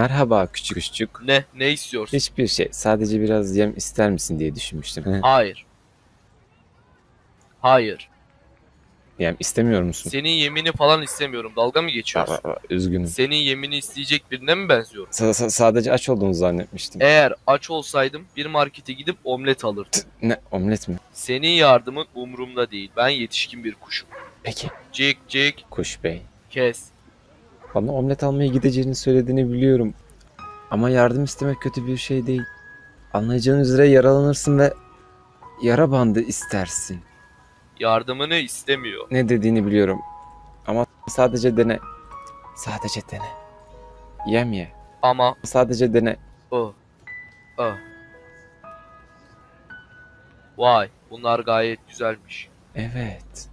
Merhaba küçük küçük. Ne? Ne istiyorsun? Hiçbir şey. Sadece biraz yem ister misin diye düşünmüştüm. Hayır. Hayır. yem istemiyor musun? Senin yemini falan istemiyorum. Dalga mı geçiyorsun? Aa, aa, Üzgünüm. Senin yemini isteyecek birine mi benziyorum? Sa- sa- sadece aç olduğunu zannetmiştim. Eğer aç olsaydım bir markete gidip omlet alırdım. Ne omlet mi? Senin yardımın umurumda değil. Ben yetişkin bir kuşum. Peki. Cik cik Kuş bey. kes. Bana omlet almaya gideceğini söylediğini biliyorum. Ama yardım istemek kötü bir şey değil. Anlayacağın üzere yaralanırsın ve yara bandı istersin. Yardımını istemiyor. Ne dediğini biliyorum. Ama sadece dene. Sadece dene. Yem ye. Ama Sadece dene. o. O. Vay bunlar gayet güzelmiş. Evet.